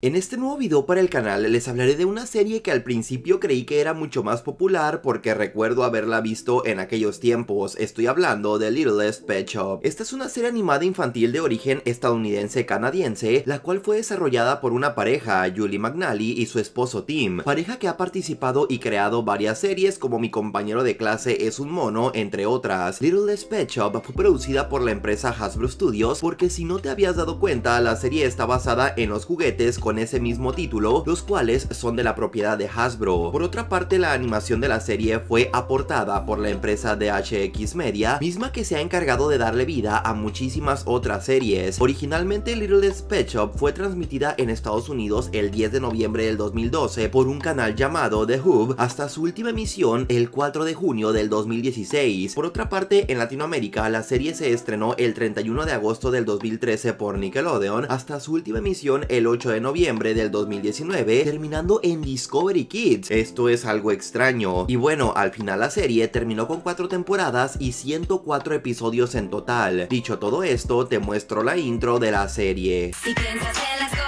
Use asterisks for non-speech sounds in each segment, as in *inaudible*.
En este nuevo video para el canal les hablaré de una serie que al principio creí que era mucho más popular porque recuerdo haberla visto en aquellos tiempos, estoy hablando de Littlest Pet Shop. Esta es una serie animada infantil de origen estadounidense-canadiense, la cual fue desarrollada por una pareja, Julie McNally y su esposo Tim, pareja que ha participado y creado varias series como Mi compañero de clase es un mono, entre otras. Littlest Pet Shop fue producida por la empresa Hasbro Studios porque si no te habías dado cuenta, la serie está basada en los juguetes con ese mismo título, los cuales son de la propiedad de Hasbro. Por otra parte, la animación de la serie fue aportada por la empresa de HX Media, misma que se ha encargado de darle vida a muchísimas otras series. Originalmente Littlest Pet Shop fue transmitida en Estados Unidos el 10 de noviembre del 2012 por un canal llamado The Hub hasta su última emisión el 4 de junio del 2016. Por otra parte, en Latinoamérica la serie se estrenó el 31 de agosto del 2013 por Nickelodeon hasta su última emisión el 8 de del 2019, terminando en Discovery Kids. Esto es algo extraño. Y bueno, al final la serie terminó con 4 temporadas y 104 episodios en total. Dicho todo esto, te muestro la intro de la serie. Si piensas en las cosas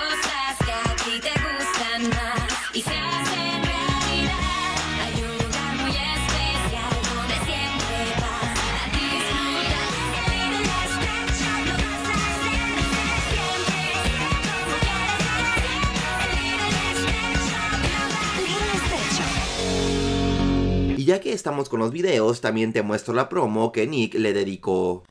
ya que estamos con los videos, también te muestro la promo que Nick le dedicó.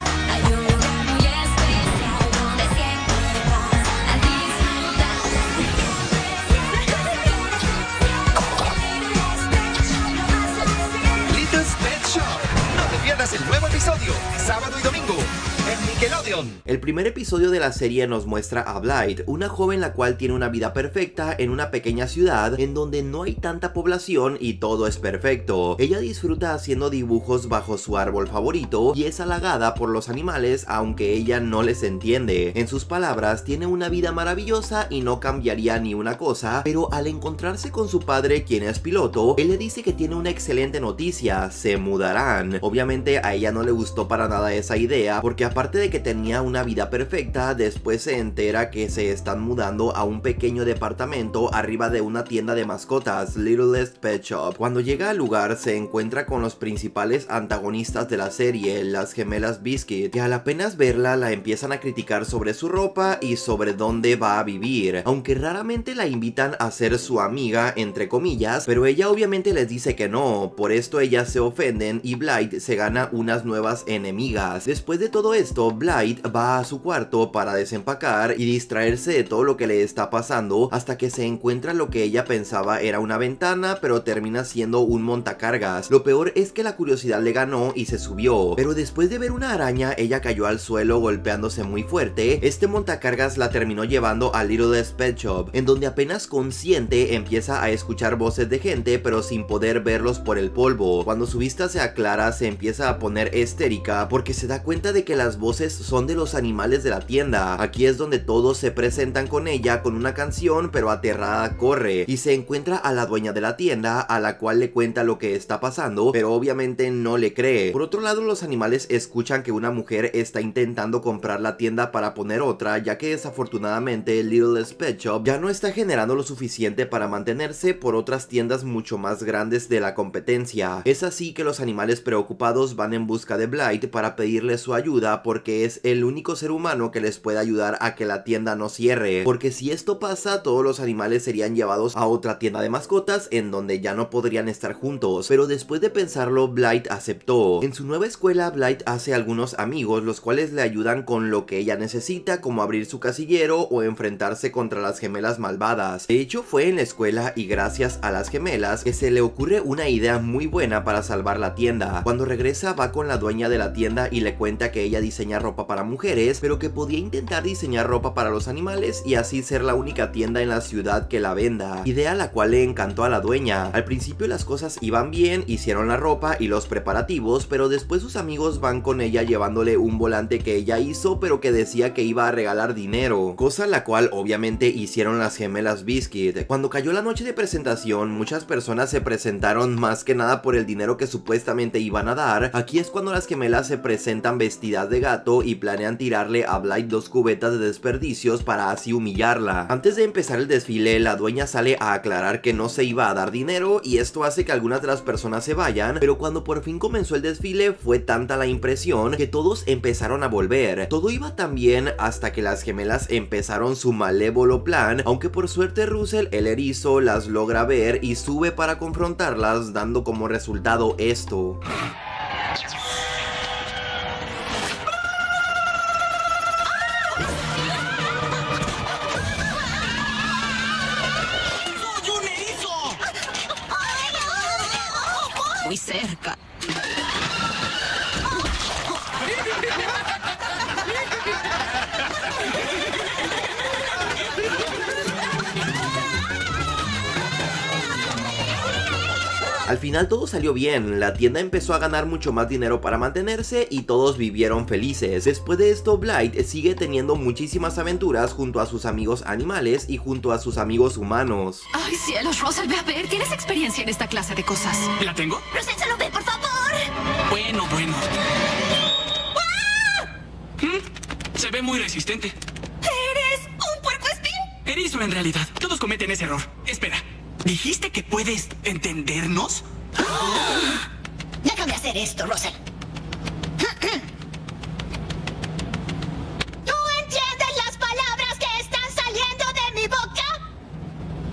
El primer episodio de la serie nos muestra a Blight, una joven la cual tiene una vida perfecta en una pequeña ciudad en donde no hay tanta población y todo es perfecto. Ella disfruta haciendo dibujos bajo su árbol favorito y es halagada por los animales aunque ella no les entiende. En sus palabras, tiene una vida maravillosa y no cambiaría ni una cosa, pero al encontrarse con su padre quien es piloto, él le dice que tiene una excelente noticia, se mudarán. Obviamente a ella no le gustó para nada esa idea porque aparte de que tenía una vida perfecta, después se entera que se están mudando a un pequeño departamento arriba de una tienda de mascotas, Littlest Pet Shop. Cuando llega al lugar se encuentra con los principales antagonistas de la serie, las gemelas Biscuit, que al apenas verla la empiezan a criticar sobre su ropa y sobre dónde va a vivir, aunque raramente la invitan a ser su amiga, entre comillas, pero ella obviamente les dice que no, por esto ellas se ofenden y Blight se gana unas nuevas enemigas. Después de todo esto, Blight va a su cuarto para desempacar y distraerse de todo lo que le está pasando hasta que se encuentra lo que ella pensaba era una ventana pero termina siendo un montacargas. Lo peor es que la curiosidad le ganó y se subió, pero después de ver una araña ella cayó al suelo golpeándose muy fuerte. Este montacargas la terminó llevando a Littlest Pet Shop, en donde apenas consciente empieza a escuchar voces de gente pero sin poder verlos por el polvo. Cuando su vista se aclara se empieza a poner estérica porque se da cuenta de que las voces son de los animales de la tienda. Aquí es donde todos se presentan con ella con una canción, pero aterrada corre y se encuentra a la dueña de la tienda, a la cual le cuenta lo que está pasando, pero obviamente no le cree. Por otro lado, los animales escuchan que una mujer está intentando comprar la tienda para poner otra, ya que desafortunadamente Littlest Pet Shop ya no está generando lo suficiente para mantenerse por otras tiendas mucho más grandes de la competencia. Es así que los animales preocupados van en busca de Blight para pedirle su ayuda porque es el único ser humano que les puede ayudar a que la tienda no cierre. Porque si esto pasa, todos los animales serían llevados a otra tienda de mascotas en donde ya no podrían estar juntos. Pero después de pensarlo, Blight aceptó. En su nueva escuela, Blight hace algunos amigos, los cuales le ayudan con lo que ella necesita, como abrir su casillero o enfrentarse contra las gemelas malvadas. De hecho, fue en la escuela y gracias a las gemelas que se le ocurre una idea muy buena para salvar la tienda. Cuando regresa, va con la dueña de la tienda y le cuenta que ella diseña ropa para mujeres, pero que podía intentar diseñar ropa para los animales y así ser la única tienda en la ciudad que la venda, idea la cual le encantó a la dueña. Al principio las cosas iban bien, hicieron la ropa y los preparativos, pero después sus amigos van con ella llevándole un volante que ella hizo, pero que decía que iba a regalar dinero, cosa la cual obviamente hicieron las gemelas Biscuit. Cuando cayó la noche de presentación, muchas personas se presentaron más que nada por el dinero que supuestamente iban a dar. Aquí es cuando las gemelas se presentan vestidas de gato y planean tirarle a Blight dos cubetas de desperdicios para así humillarla. Antes de empezar el desfile, la dueña sale a aclarar que no se iba a dar dinero y esto hace que algunas de las personas se vayan, pero cuando por fin comenzó el desfile fue tanta la impresión que todos empezaron a volver. Todo iba tan bien hasta que las gemelas empezaron su malévolo plan, aunque por suerte Russell, el erizo, las logra ver y sube para confrontarlas, dando como resultado esto. Muy cerca. Al final todo salió bien, la tienda empezó a ganar mucho más dinero para mantenerse y todos vivieron felices. Después de esto, Blight sigue teniendo muchísimas aventuras junto a sus amigos animales y junto a sus amigos humanos. Ay, cielos, Russell, ve a ver. ¿Tienes experiencia en esta clase de cosas? ¿La tengo? Russell, ve, por favor. Bueno, bueno. ¿Mm? Se ve muy resistente. ¿Eres un puercoespín? Erizo en realidad. Todos cometen ese error. Espera. ¿Dijiste que puedes entendernos? *gasps* Déjame hacer esto, Russell.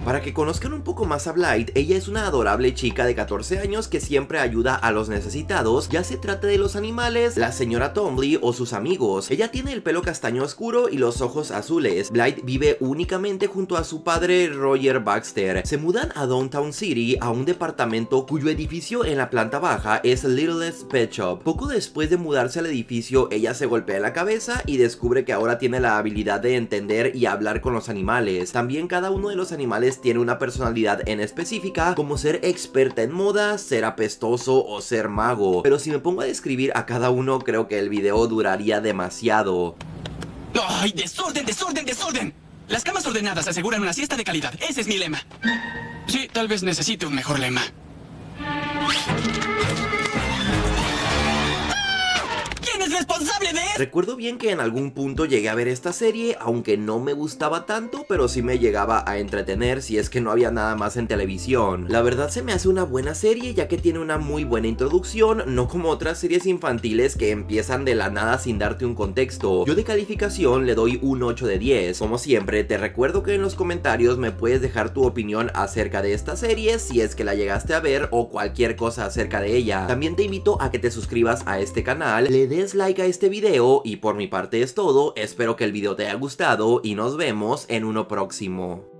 Para que conozcan un poco más a Blight, ella es una adorable chica de 14 años que siempre ayuda a los necesitados, ya se trate de los animales, la señora Tombly o sus amigos. Ella tiene el pelo castaño oscuro y los ojos azules. Blight vive únicamente junto a su padre Roger Baxter. Se mudan a Downtown City a un departamento cuyo edificio en la planta baja es Littlest Pet Shop. Poco después de mudarse al edificio, ella se golpea la cabeza y descubre que ahora tiene la habilidad de entender y hablar con los animales. También cada uno de los animales tiene una personalidad en específica, como ser experta en moda, ser apestoso o ser mago. Pero si me pongo a describir a cada uno, creo que el video duraría demasiado. ¡Ay, desorden, desorden, desorden! Las camas ordenadas aseguran una siesta de calidad. Ese es mi lema. Sí, tal vez necesite un mejor lema. ¿Quién es responsable de esto? Recuerdo bien que en algún punto llegué a ver esta serie, aunque no me gustaba tanto, pero sí me llegaba a entretener si es que no había nada más en televisión. La verdad se me hace una buena serie ya que tiene una muy buena introducción, no como otras series infantiles que empiezan de la nada sin darte un contexto. Yo de calificación le doy un 8 de 10. Como siempre, te recuerdo que en los comentarios me puedes dejar tu opinión acerca de esta serie, si es que la llegaste a ver o cualquier cosa acerca de ella. También te invito a que te suscribas a este canal, le des like a este video y por mi parte es todo, espero que el video te haya gustado y nos vemos en uno próximo.